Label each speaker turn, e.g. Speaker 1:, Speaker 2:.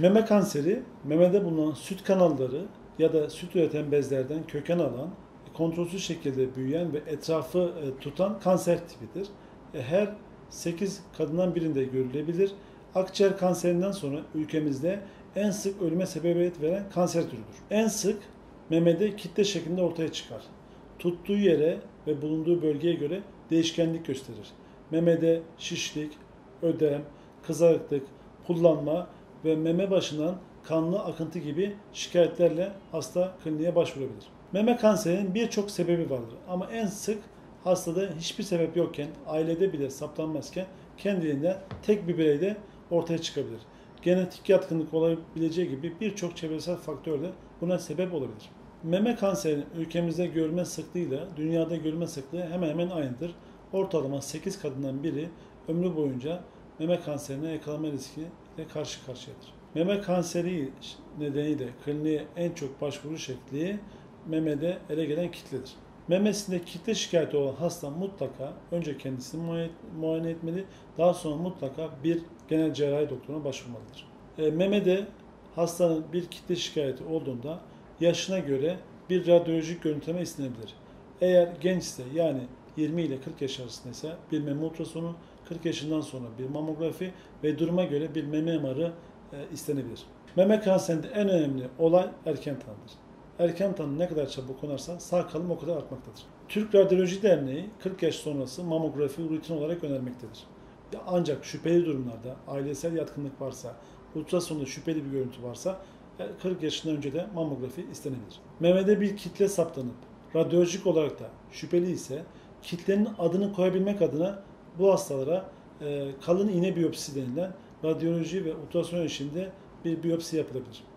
Speaker 1: Meme kanseri, memede bulunan süt kanalları ya da süt üreten bezlerden köken alan, kontrolsüz şekilde büyüyen ve etrafı e, tutan kanser tipidir. E, Her 8 kadından birinde görülebilir. Akciğer kanserinden sonra ülkemizde en sık ölüme sebebiyet veren kanser türüdür. En sık memede kitle şeklinde ortaya çıkar. Tuttuğu yere ve bulunduğu bölgeye göre değişkenlik gösterir. Memede şişlik, ödem, kızarıklık, pullanma ve meme başından kanlı akıntı gibi şikayetlerle hasta kliniğe başvurabilir. Meme kanserinin birçok sebebi vardır ama en sık hastada hiçbir sebep yokken, ailede bile saptanmazken kendiliğinden tek bir bireyde ortaya çıkabilir. Genetik yatkınlık olabileceği gibi birçok çevresel faktör de buna sebep olabilir. Meme kanserinin ülkemizde görülme sıklığıyla dünyada görülme sıklığı hemen hemen aynıdır. Ortalama 8 kadından biri ömrü boyunca meme kanserine yakalanma riskiyle karşı karşıyadır. Meme kanseri nedeniyle kliniğe en çok başvuru şekli memede ele gelen kitledir. Memesinde kitle şikayeti olan hasta mutlaka önce kendisini muayene- etmeli, daha sonra mutlaka bir genel cerrahi doktoruna başvurmalıdır. E, memede hastanın bir kitle şikayeti olduğunda yaşına göre bir radyolojik görüntüleme istenebilir. Eğer gençse yani 20 ile 40 yaş arasındaysa bir meme ultrasonu, 40 yaşından sonra bir mamografi ve duruma göre bir meme MR'ı e, istenebilir. Meme kanserinde en önemli olay erken tanıdır. Erken tanı ne kadar çabuk konarsa sağ kalım o kadar artmaktadır. Türk Radyoloji Derneği 40 yaş sonrası mamografi rutin olarak önermektedir. Ancak şüpheli durumlarda ailesel yatkınlık varsa, ultrasonda şüpheli bir görüntü varsa e, 40 yaşından önce de mamografi istenebilir. Memede bir kitle saptanıp radyolojik olarak da şüpheli ise kitlenin adını koyabilmek adına bu hastalara e, kalın iğne biyopsisi denilen radyoloji ve ultrason eşliğinde bir biyopsi yapılabilir.